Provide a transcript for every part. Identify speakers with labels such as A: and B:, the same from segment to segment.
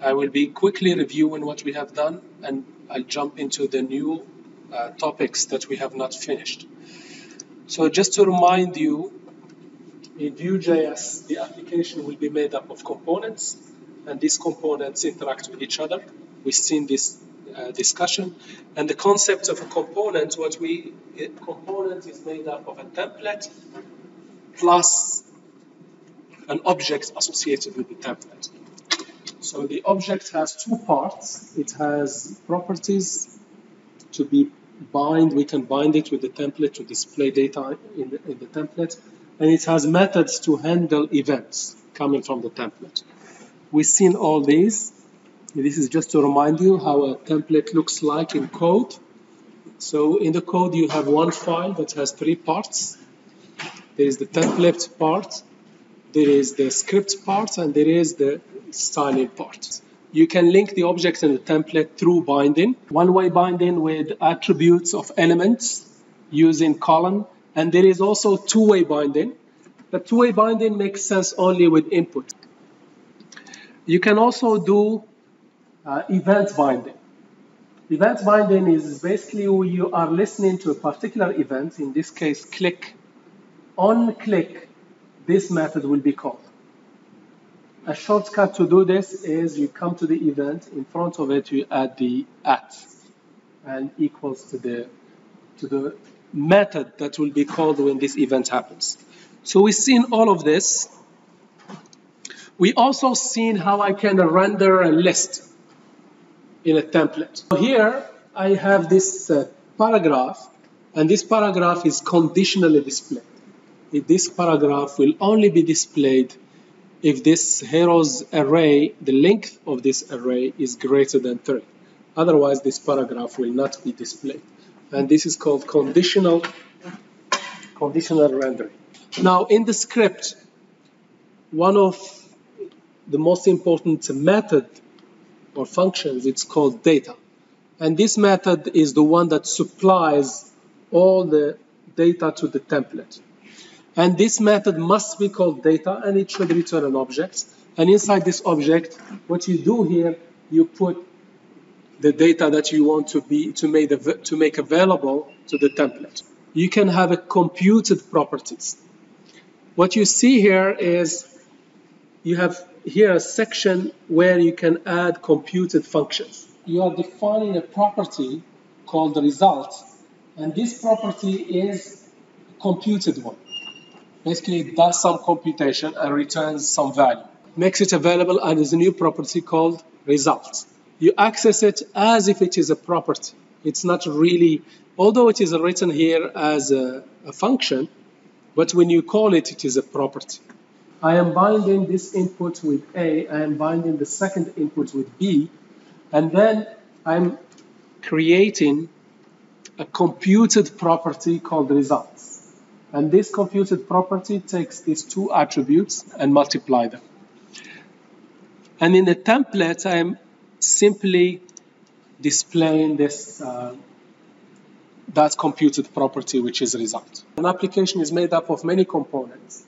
A: I will be quickly reviewing what we have done and I'll jump into the new uh, topics that we have not finished. So just to remind you, in Vue.js, the application will be made up of components, and these components interact with each other. We've seen this uh, discussion. And the concept of a component, what we, a component is made up of a template plus an object associated with the template. So the object has two parts. It has properties to be bind. We can bind it with the template to display data in the, in the template. And it has methods to handle events coming from the template. We've seen all these. This is just to remind you how a template looks like in code. So in the code, you have one file that has three parts. There is the template part, there is the script part, and there is the styling part. You can link the object and the template through binding. One-way binding with attributes of elements using colon. And there is also two-way binding. The two-way binding makes sense only with input. You can also do uh, event binding. Event binding is basically you are listening to a particular event, in this case, click. On click, this method will be called. A shortcut to do this is you come to the event, in front of it you add the at and equals to the, to the method that will be called when this event happens. So we've seen all of this. We also seen how I can render a list in a template. Here I have this uh, paragraph and this paragraph is conditionally displayed. This paragraph will only be displayed if this heroes array, the length of this array is greater than 3. Otherwise, this paragraph will not be displayed. And this is called conditional, conditional rendering. Now, in the script, one of the most important method or functions, it's called data. And this method is the one that supplies all the data to the template. And this method must be called data and it should return an object. And inside this object, what you do here, you put the data that you want to be to make, to make available to the template. You can have a computed properties. What you see here is you have here a section where you can add computed functions. You are defining a property called the result, and this property is a computed one. Basically, it does some computation and returns some value. Makes it available and is a new property called result. You access it as if it is a property. It's not really, although it is written here as a, a function, but when you call it, it is a property. I am binding this input with A, I am binding the second input with B, and then I'm creating a computed property called results. And this computed property takes these two attributes and multiply them. And in the template, I'm simply displaying this uh, that computed property, which is result. An application is made up of many components.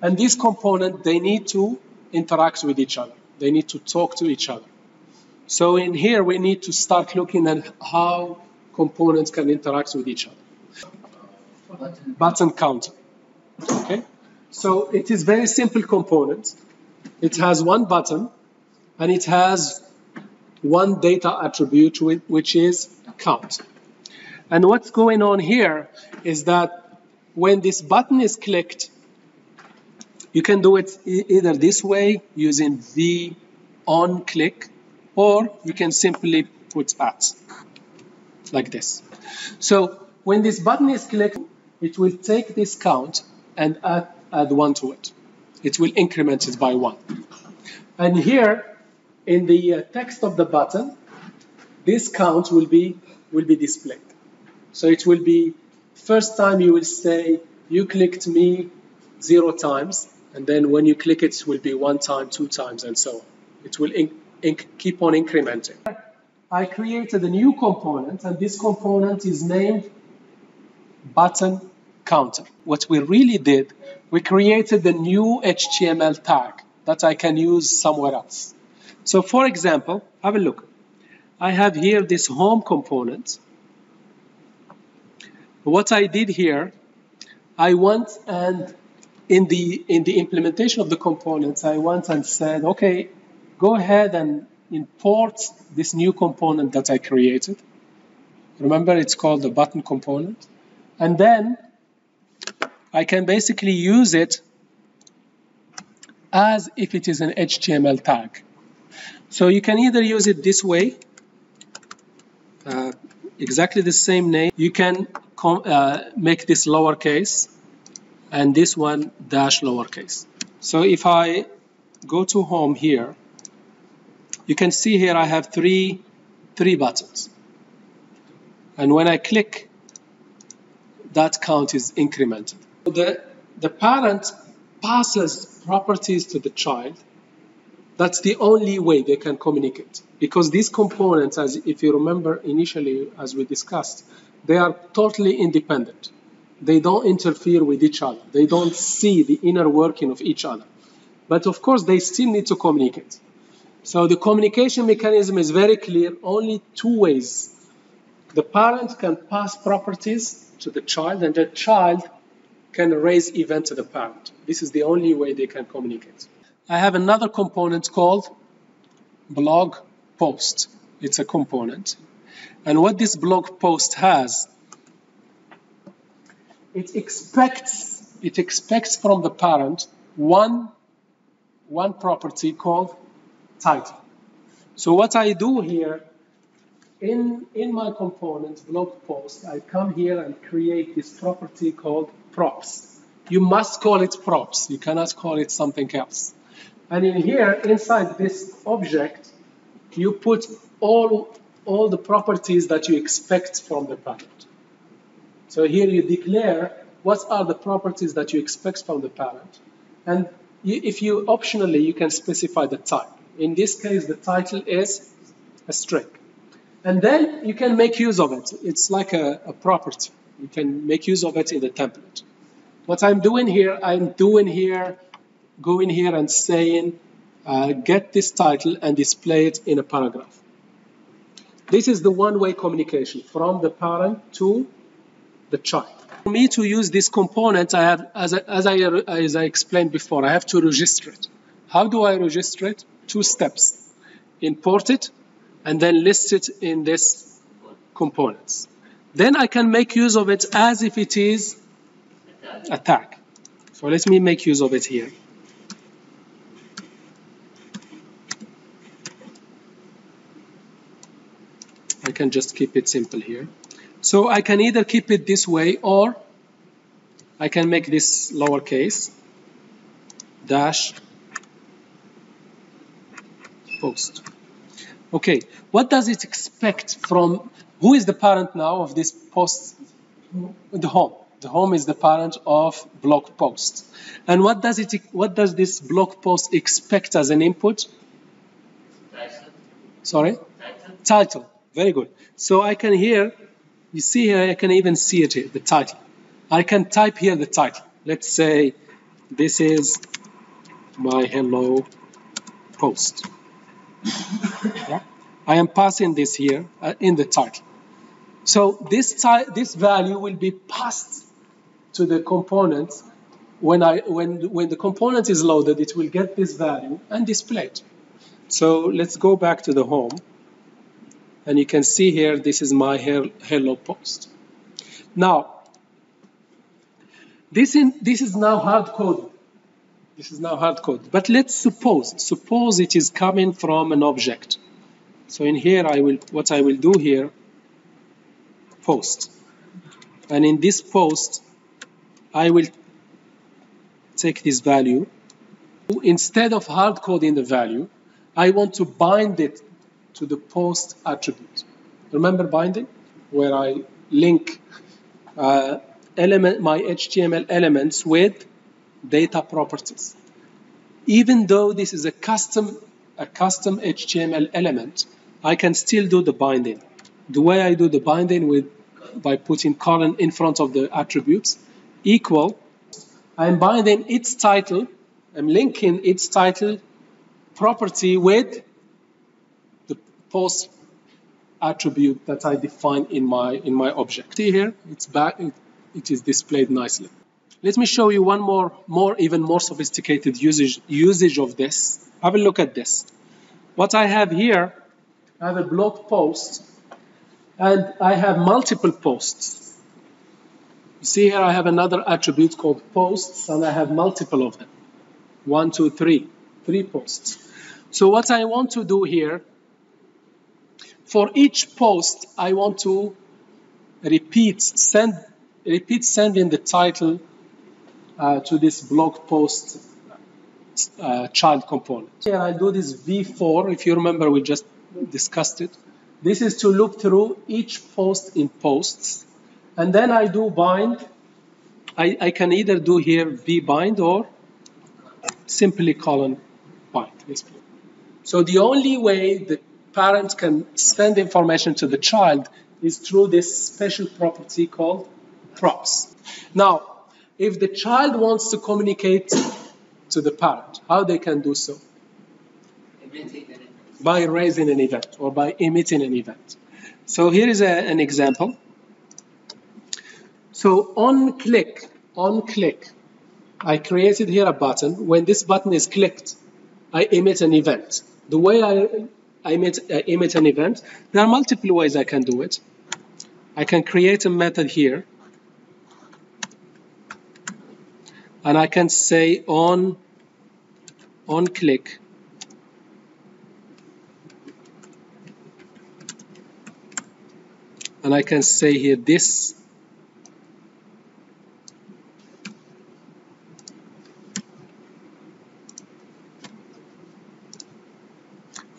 A: And these components, they need to interact with each other. They need to talk to each other. So in here, we need to start looking at how components can interact with each other. Button counter. Okay? So it is very simple component. It has one button and it has one data attribute which is count. And what's going on here is that when this button is clicked, you can do it either this way using v on click, or you can simply put at like this. So when this button is clicked, it will take this count and add, add one to it. It will increment it by one. And here in the uh, text of the button, this count will be will be displayed. So it will be first time you will say you clicked me zero times, and then when you click it, it will be one time, two times, and so on. It will keep on incrementing. I created a new component, and this component is named button counter. What we really did, we created a new HTML tag that I can use somewhere else. So for example, have a look. I have here this home component. What I did here, I went and in the in the implementation of the components, I went and said, okay, go ahead and import this new component that I created. Remember, it's called the button component. And then I can basically use it as if it is an HTML tag. So you can either use it this way, uh, exactly the same name. You can uh, make this lowercase and this one dash lowercase. So if I go to home here, you can see here I have three, three buttons. And when I click, that count is incremented. The, the parent passes properties to the child. That's the only way they can communicate. Because these components, as if you remember initially as we discussed, they are totally independent. They don't interfere with each other. They don't see the inner working of each other. But of course, they still need to communicate. So the communication mechanism is very clear, only two ways. The parent can pass properties to the child, and the child can raise event to the parent. This is the only way they can communicate. I have another component called blog post. It's a component. And what this blog post has it expects it expects from the parent one one property called title. So what I do here in in my component blog post, I come here and create this property called props. You must call it props. You cannot call it something else. And in here, inside this object, you put all all the properties that you expect from the parent. So here you declare what are the properties that you expect from the parent. And you, if you optionally, you can specify the type. In this case, the title is a string. And then you can make use of it. It's like a, a property. You can make use of it in the template. What I'm doing here, I'm doing here, going here and saying, uh, get this title and display it in a paragraph. This is the one-way communication from the parent to the child. For me to use this component, I have, as I, as I, as I explained before, I have to register it. How do I register it? Two steps. Import it, and then list it in this components. Then I can make use of it as if it is a tag. So let me make use of it here. I can just keep it simple here. So I can either keep it this way or I can make this lowercase dash post. Okay, what does it expect from, who is the parent now of this post? The home. The home is the parent of blog post. And what does it, what does this blog post expect as an input? Title. Sorry? Title. Title. Very good. So I can here you see here, I can even see it here, the title. I can type here the title. Let's say this is my hello post. Yeah? I am passing this here uh, in the title. So this, this value will be passed to the component. When, I, when, when the component is loaded, it will get this value and display it. So let's go back to the home. And you can see here, this is my hello post. Now, this, in, this is now hard code. This is now hard code. But let's suppose, suppose it is coming from an object. So in here, I will, what I will do here, post. And in this post, I will take this value. Instead of hard coding the value, I want to bind it to the post attribute. Remember binding? Where I link uh, element, my HTML elements with data properties. Even though this is a custom, a custom HTML element, I can still do the binding. The way I do the binding with by putting colon in front of the attributes equal, I'm binding its title, I'm linking its title property with the post attribute that I define in my in my object. See here, it's back. It, it is displayed nicely. Let me show you one more, more even more sophisticated usage usage of this. Have a look at this. What I have here, I have a blog post, and I have multiple posts. You see here, I have another attribute called posts, and I have multiple of them. One, two, three, three posts. So what I want to do here for each post, I want to repeat, send, repeat sending the title uh, to this blog post uh, child component. Here I'll do this v-for, if you remember we just discussed it. This is to look through each post in posts. And then I do bind. I, I can either do here v-bind or simply colon bind. So the only way the parent can send information to the child is through this special property called props. Now, if the child wants to communicate to the parent, how they can do so? By raising an event or by emitting an event. So here is a, an example. So on click, on click, I created here a button. When this button is clicked, I emit an event. The way I I emit, uh, emit an event. There are multiple ways I can do it. I can create a method here. And I can say on, on click. And I can say here this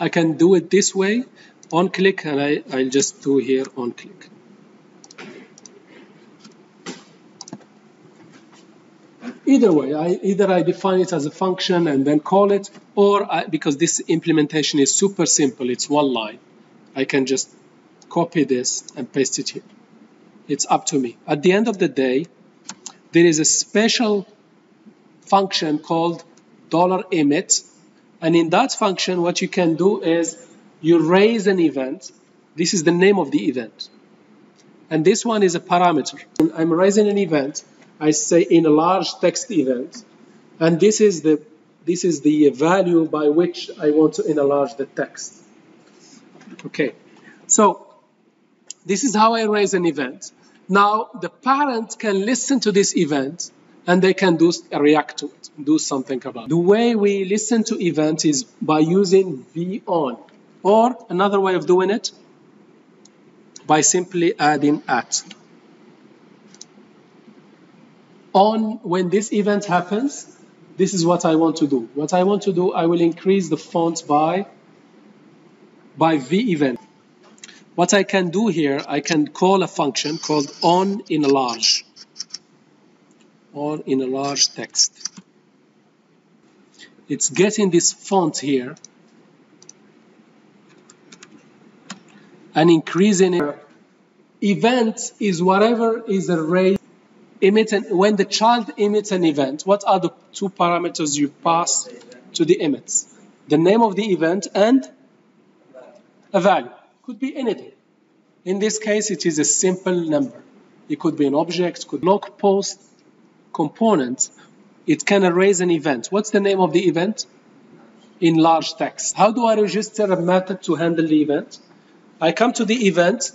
A: I can do it this way on click and I, I'll just do here on click. Either way, I, either I define it as a function and then call it, or I, because this implementation is super simple, it's one line, I can just copy this and paste it here. It's up to me. At the end of the day, there is a special function called dollar $emit and in that function, what you can do is you raise an event. This is the name of the event. And this one is a parameter. I'm raising an event. I say enlarge text event. And this is the this is the value by which I want to enlarge the text. Okay, so this is how I raise an event. Now the parent can listen to this event and they can do react to it, do something about it. The way we listen to events is by using v on, or another way of doing it by simply adding at. On when this event happens, this is what I want to do. What I want to do, I will increase the font by by v event. What I can do here, I can call a function called on enlarge or enlarge text. It's getting this font here and increasing it. Event is whatever is arrayed emit an, when the child emits an event, what are the two parameters you pass to the emits? The name of the event and a value. Could be anything. In this case, it is a simple number. It could be an object, could blog post, component, it can erase an event. What's the name of the event? Enlarge text. How do I register a method to handle the event? I come to the event,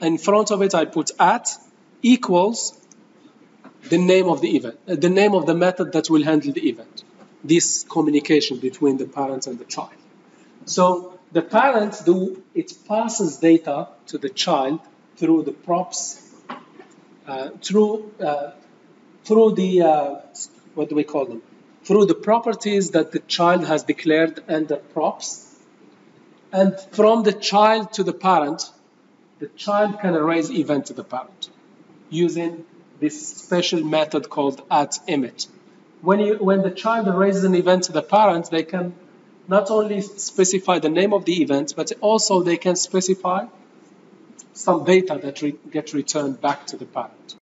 A: in front of it I put at equals the name of the event, uh, the name of the method that will handle the event. This communication between the parent and the child. So the parent do it passes data to the child through the props, uh, through uh, through the, uh, what do we call them? Through the properties that the child has declared under props. And from the child to the parent, the child can erase event to the parent using this special method called at emit. When, you, when the child raises an event to the parent, they can not only specify the name of the event, but also they can specify some data that re get returned back to the parent.